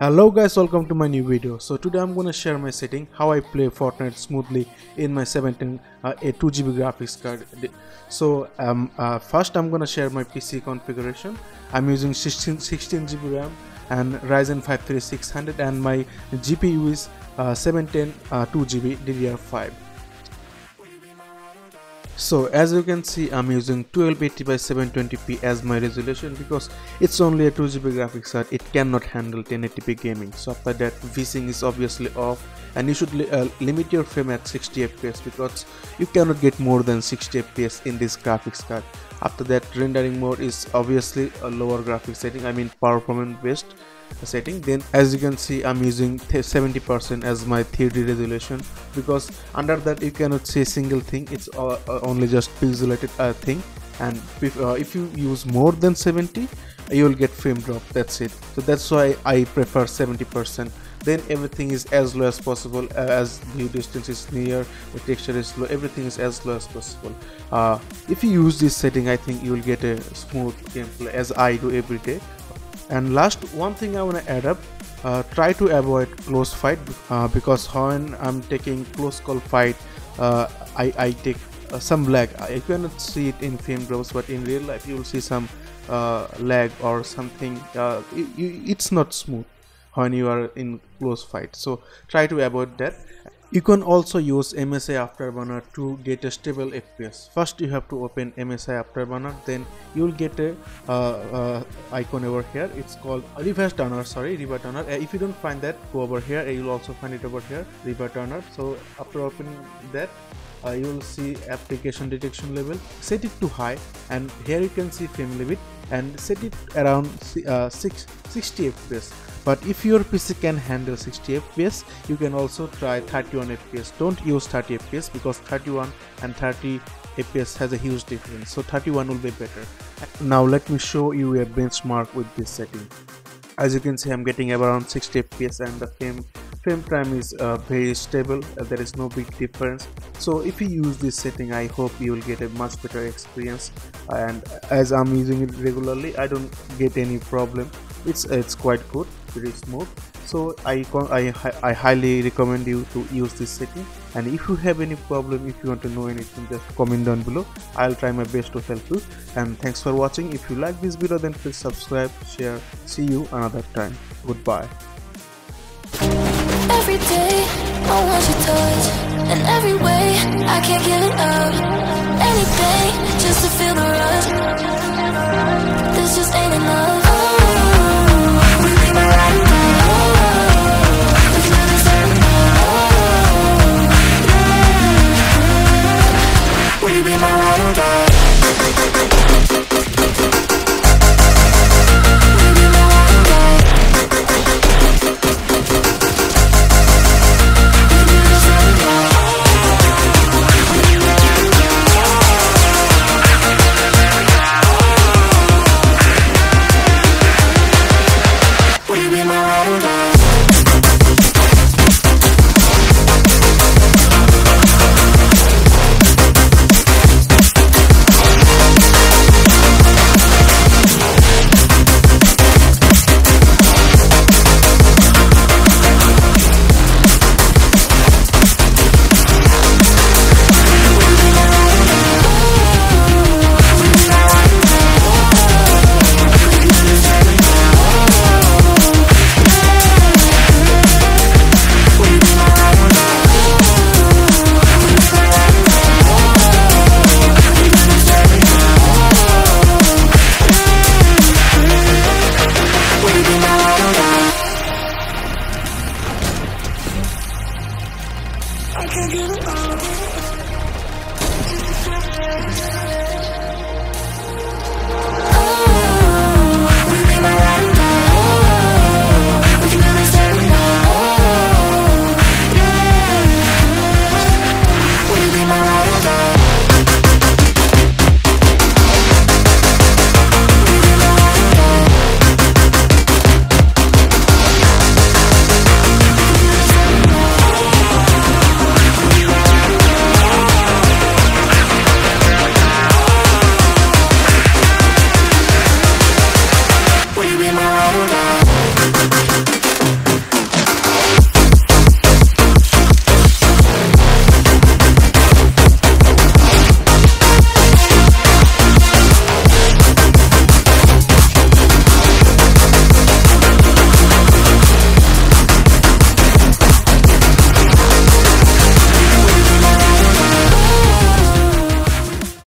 Hello guys welcome to my new video. So today I'm gonna share my setting how I play Fortnite smoothly in my 17 uh, a 2GB graphics card. So um, uh, first I'm gonna share my PC configuration. I'm using 16, 16GB RAM and Ryzen 5 3600 and my GPU is uh, 710 uh, 2GB DDR5 so as you can see i'm using 1280 by 720p as my resolution because it's only a 2gb graphics card. It cannot handle 1080p gaming. So after that vsync is obviously off and you should li uh, limit your frame at 60 fps because you cannot get more than 60 fps in this graphics card. After that rendering mode is obviously a lower graphics setting i mean performance based setting. Then as you can see i'm using 70 percent as my 3d resolution because under that you cannot see a single thing. It's uh, uh, only just pixelated uh, thing. And if, uh, if you use more than 70 you will get frame drop. That's it. So that's why i prefer 70 percent. Then everything is as low as possible uh, as the distance is near the texture is low everything is as low as possible. Uh, if you use this setting i think you will get a smooth gameplay as i do every day and last one thing i want to add up uh, try to avoid close fight uh, because when i'm taking close call fight uh, i i take uh, some lag. I cannot see it in film drops but in real life you will see some uh, lag or something uh, it, it's not smooth. When you are in close fight. So try to avoid that you can also use MSI Afterburner to get a stable FPS. First you have to open MSI Afterburner then you will get a uh, uh, icon over here. It's called RivaTuner, sorry, RivaTuner. Uh, if you don't find that, go over here. You will also find it over here, RivaTuner. So after opening that, uh, you will see application detection level. Set it to high and here you can see frame limit and set it around uh, 6, 60 FPS but if your PC can handle 60 FPS you can also try 31 FPS don't use 30 FPS because 31 and 30 FPS has a huge difference. So 31 will be better. Now let me show you a benchmark with this setting as you can see I'm getting around 60 FPS and the frame frame time is uh, very stable uh, there is no big difference. So if you use this setting I hope you will get a much better experience. And as I'm using it regularly I don't get any problem. It's it's quite good very smooth. So I, I i highly recommend you to use this setting and if you have any problem if you want to know anything just comment down below. I'll try my best to help you. And thanks for watching. If you like this video then please subscribe share. See you another time. Goodbye. Every day I want your touch. And every way I can't give it up. Anything just to feel the rush